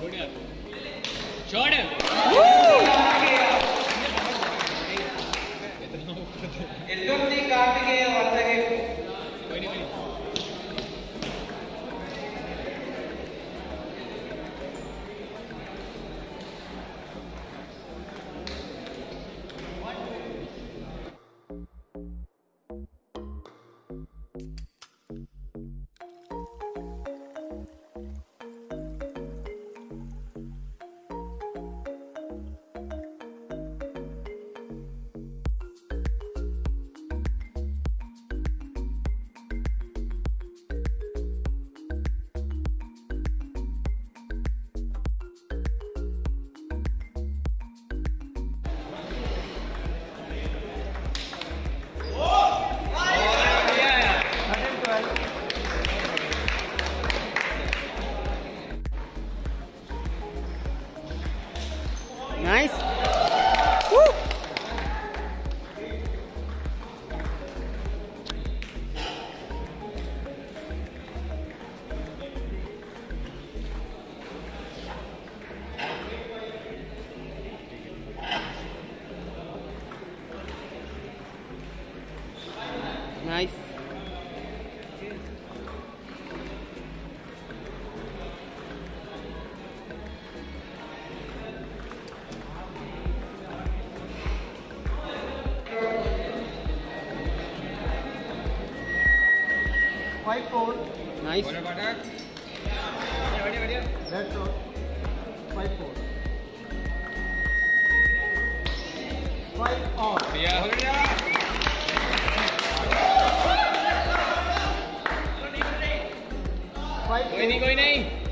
Jordan. Jordan. Nice. Woo. Nice. Five four nice कोई नहीं कोई नहीं।